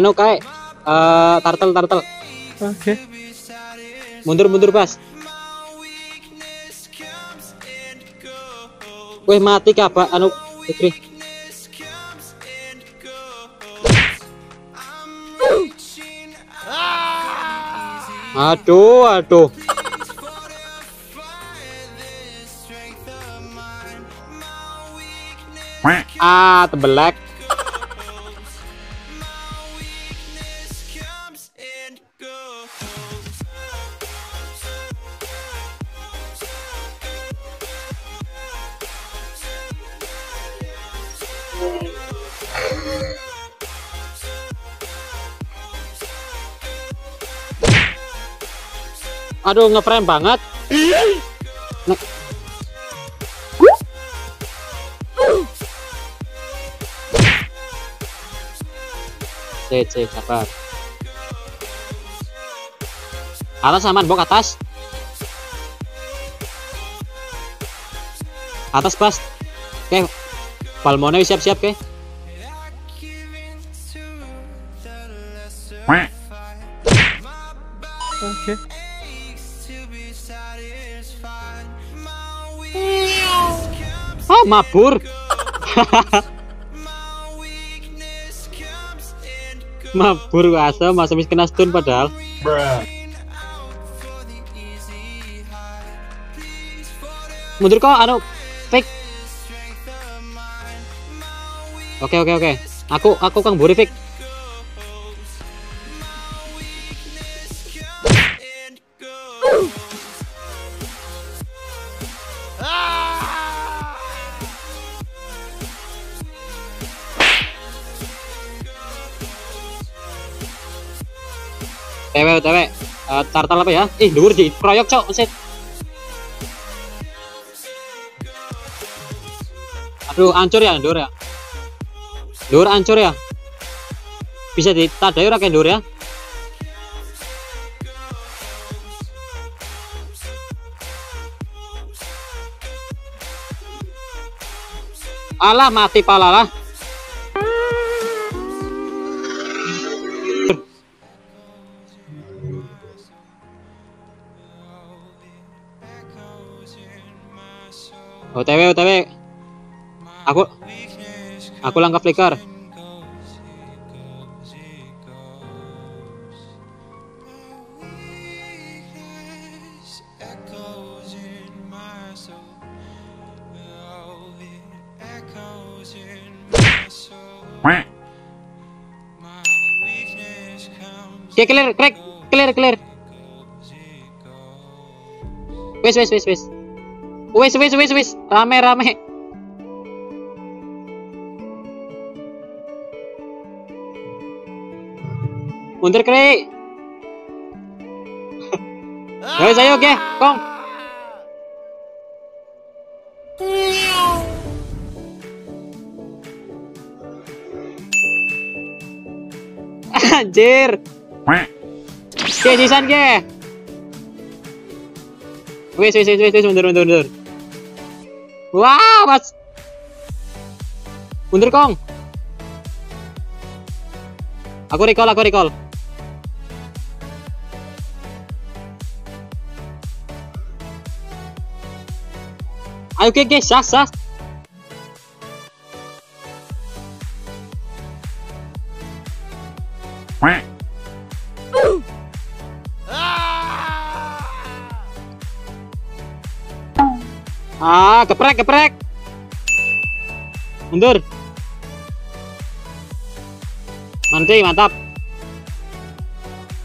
anu kayak eh turtle turtle Oke. mundur mundur pas Wih mati kabak anu Fikri. Aduh aduh. Ah tebelek Aduh ngeframe banget. Cek sabar. Atas aman bok atas. Atas pas Oke Palmone siap-siap ke Oke. Oh mabur. Mabur asa masa mis kena stun padahal. Mundur kok anu fake Oke oke oke Aku aku kang buri fake Tewe tewe Eh, tartal apa ya? Ih, dhuwur di proyok cok, set. Aduh, hancur ya, dhuwur ya. Dhuwur hancur ya. Bisa ditadai ora dhuwur ya? Alah mati pala lah. OTW OTW. Aku aku langkah flicker. Oke, clear, crack, clear, clear. Wes, wes, wes, wes. Wes, wes, wes, wes. Rame, rame. Mundur. Wes, ayo, oke, kong. Anjir. Oke, sisan ke. Wes, wes, wes, wes, mundur, mundur, mundur. Wah, mas. Mundur, Kong. Aku recall, aku recall. Ayo, oke, oke, sas, sas. Ah, geprek, geprek. Mundur. Manti, mantap.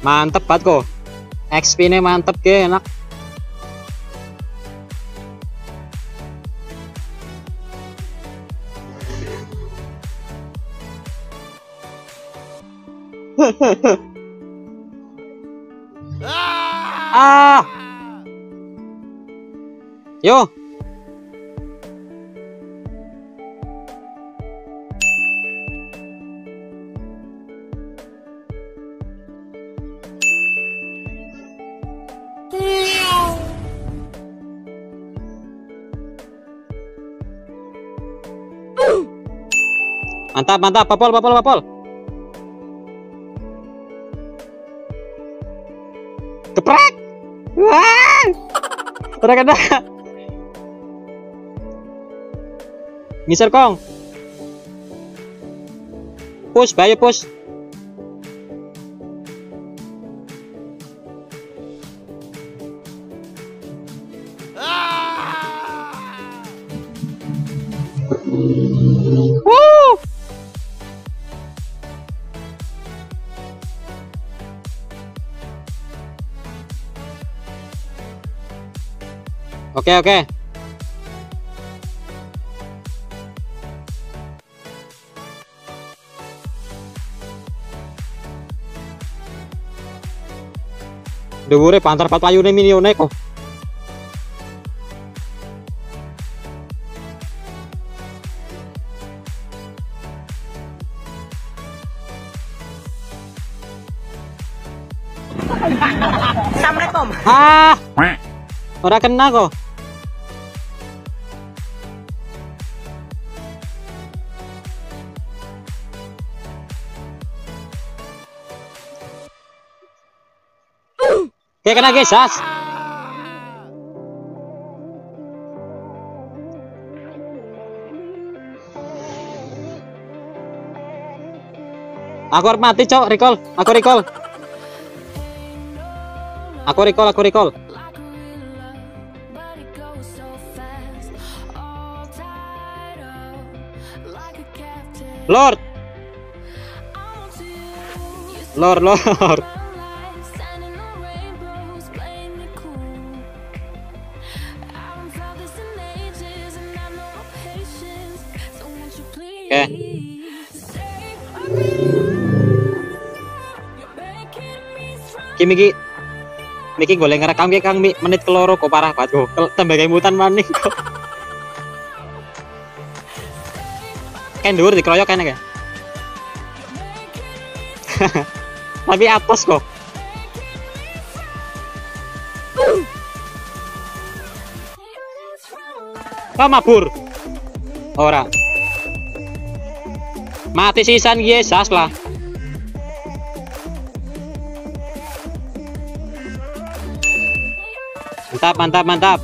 Mantep banget kok. XP nya mantep ke enak. Ah. Yo. Mantap, mantap, papol, papol, papol. Ora kena. Ngisar kong. Push, bayo push. Oke oke. Dhuwure pantar pat payune minione kok. Assalamualaikum. Ah, ora kena kok. Kayak kena gesas. Aku mati, cok. Recall. Aku recall. Aku recall, aku recall. but it goes Okay. strong. Ki Miki boleh ngerekam ki Kang Mi menit keloro kok parah banget kok. Tambah mutan maning kok. Kan dhuwur dikeroyok kan ya. Tapi atas kok. Kau mabur. Ora. Mati sisan Yesus lah. Mantap, mantap, mantap.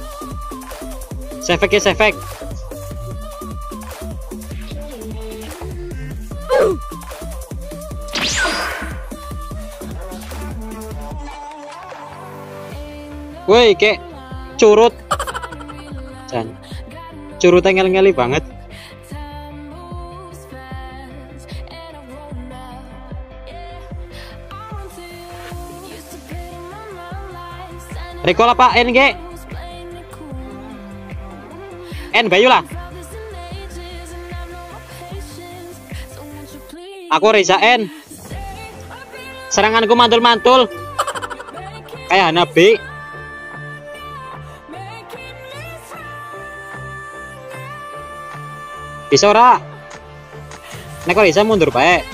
Sefek ya, sefek. Woi, kek curut. Jan. Curut ngel-ngeli banget. Playing it cool. N Bayu lah. Aku Reza N. Seranganku mantul-mantul. Kayak strong? Bisa ora? Nek Reza mundur baik.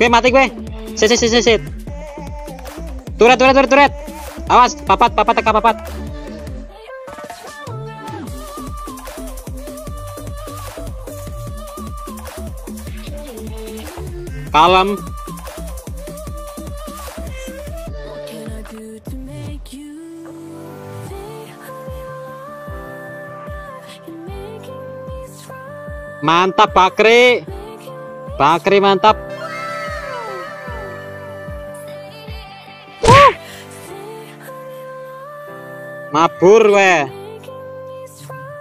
Gue mati gue. Sit sit sit sit. sit. Turet turet turet turet. Awas, papat papat teka papat. Kalem. Mantap Bakri. Bakri mantap. Mabur we. making me stronger,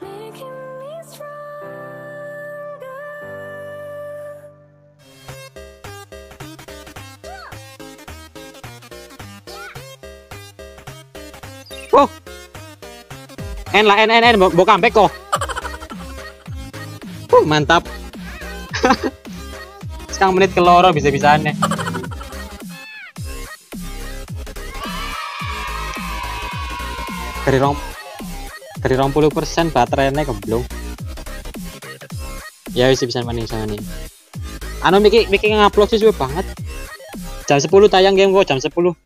making me stronger. Oh. En lah en en en mau comeback kok. Uh, mantap. Sekarang menit keloro bisa-bisanya. Dari rom dari rom puluh persen baterainya keblong. Ya bisa bisa maning bisa maning. Anu Miki Miki ngupload sih banget. Jam 10 tayang game kok jam 10.